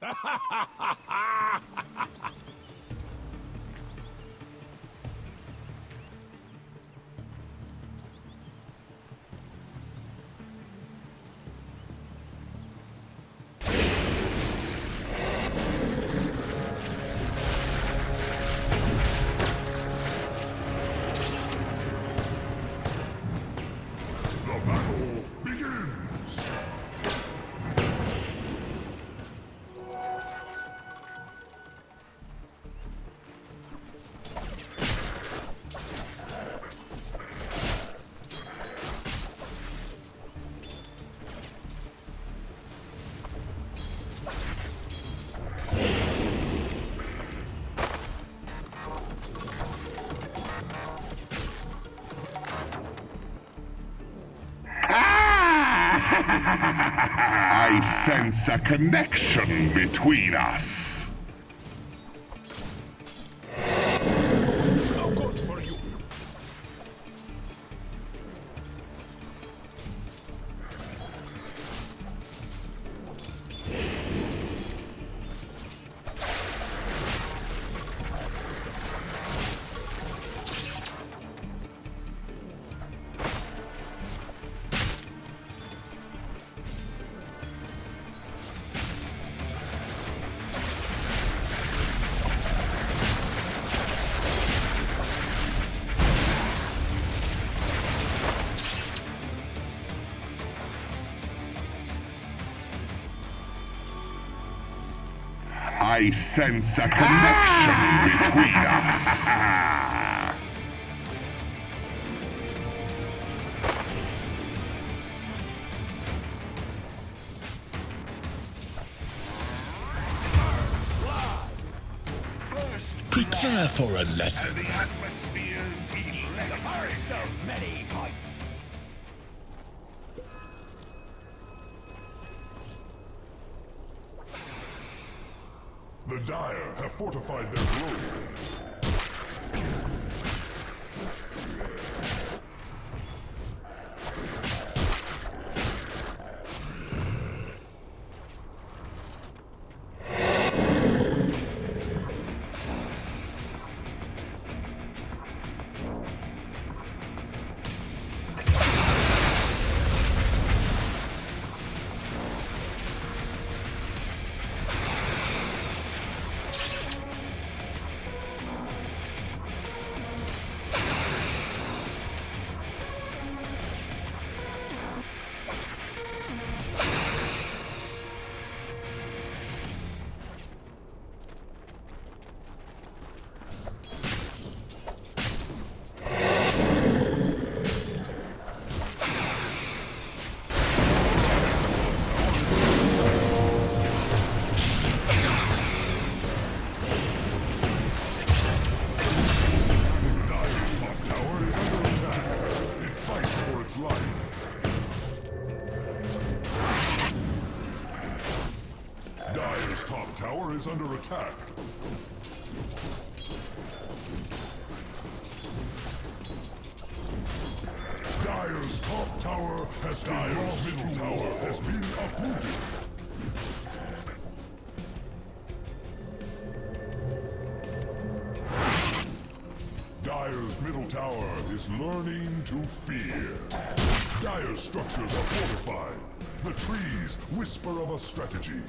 The battle begins! I sense a connection between us. I sense a connection between us. Prepare for a lesson. Dire have fortified their grove. Attack. Dire's top tower has been Dire's middle tower has been uprooted. Dire's middle tower is learning to fear. Dire's structures are fortified. The trees whisper of a strategy.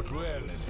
You fought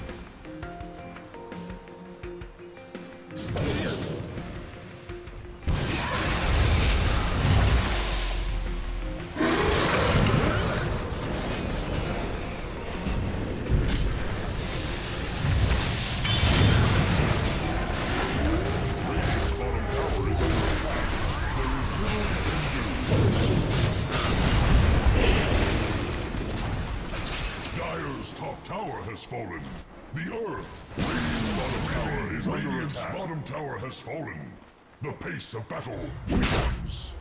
Dire's top tower has fallen. The Earth, Radiant's bottom tower is Radiant's bottom tower has fallen. The pace of battle begins.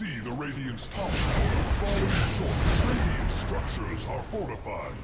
see the Radiant's top tower falling short. Radiant structures are fortified.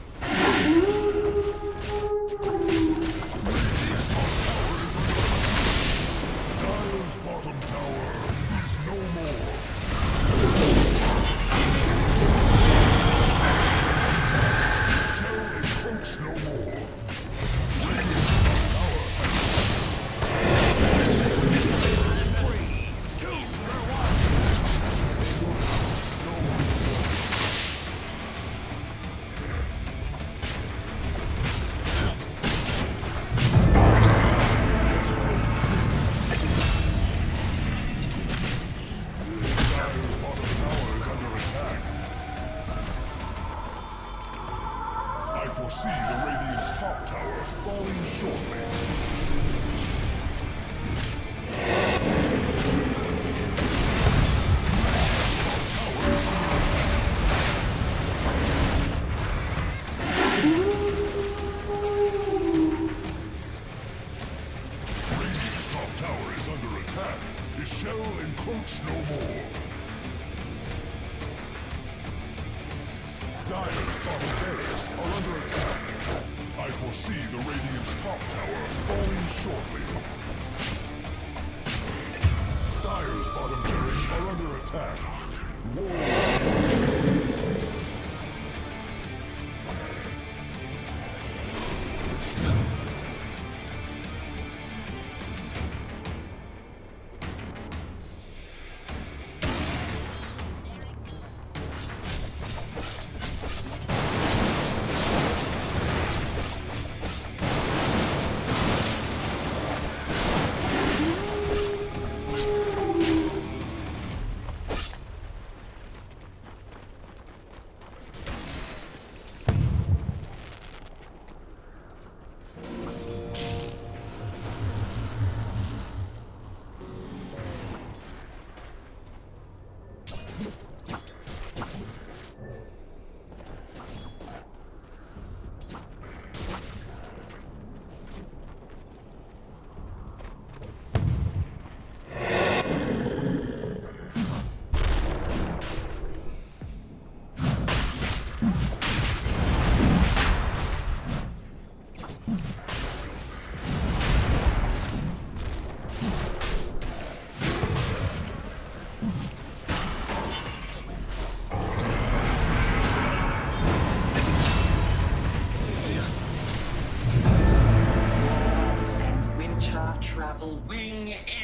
shortwave. War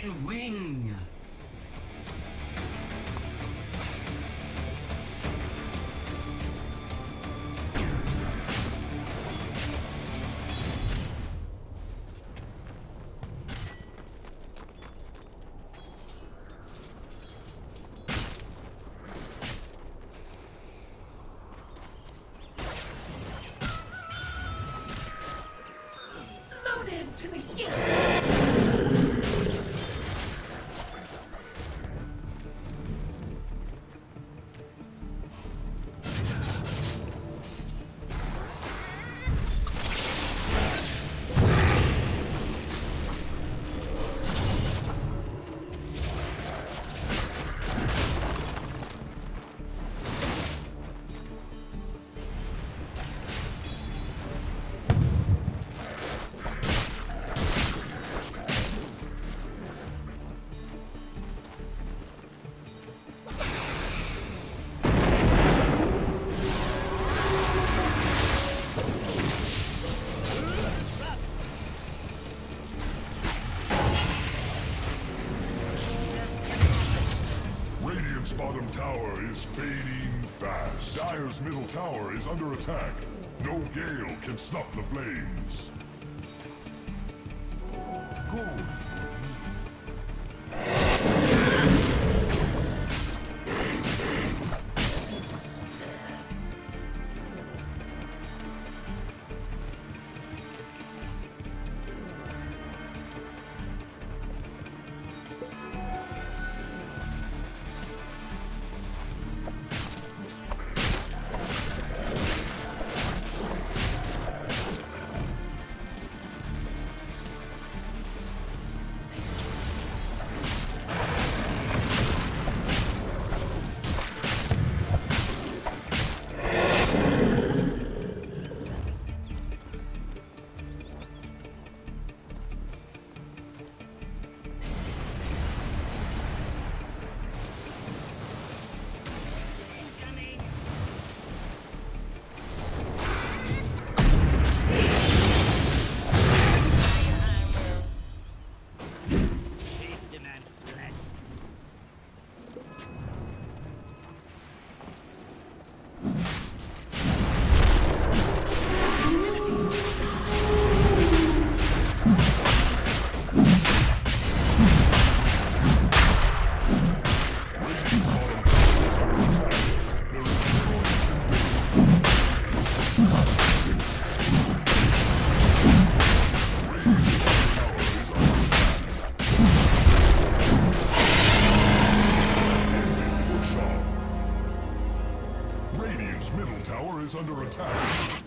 wing wing. Loaded to the gills. Fading fast. Dire's middle tower is under attack. No gale can snuff the flames. Gold is under attack.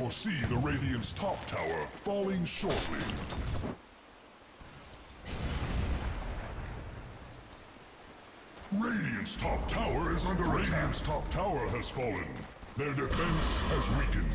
Foresee the Radiant's top tower falling shortly. Radiant's top tower is under attack. Radiant's top tower has fallen. Their defense has weakened.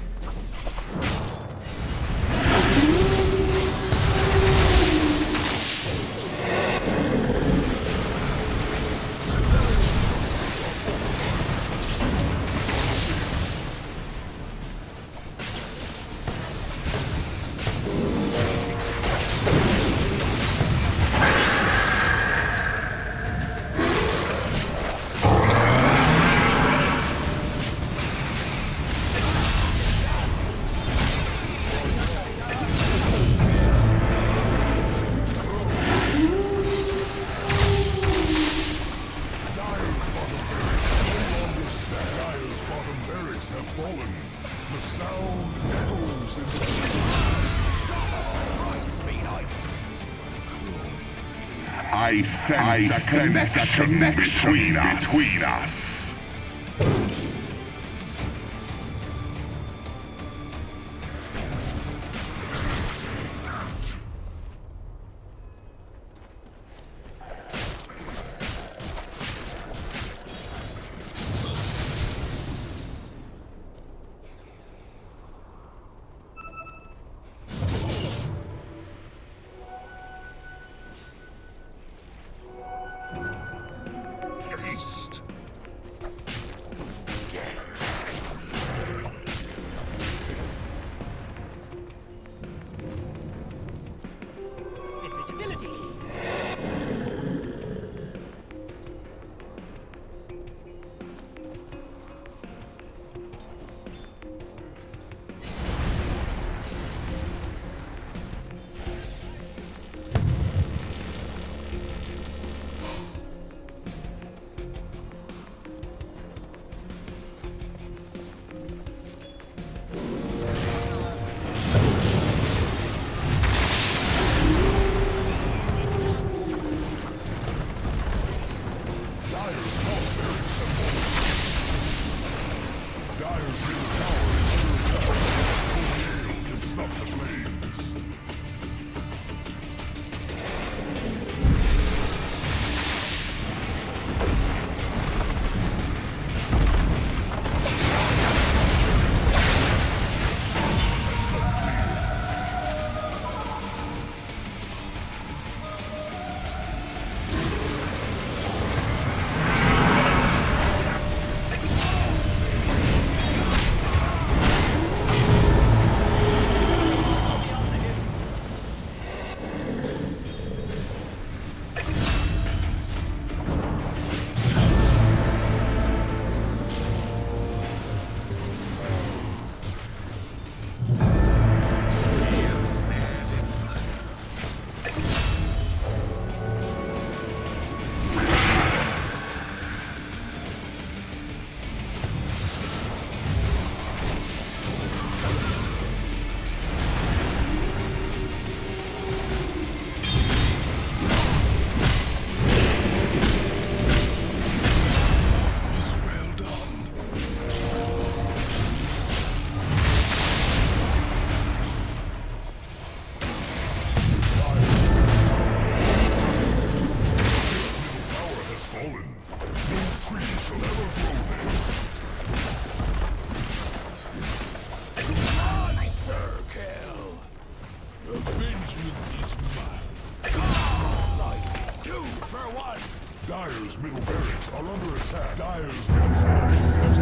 Sense, I a, sense a connection between us. Between us. are under attack. Dire's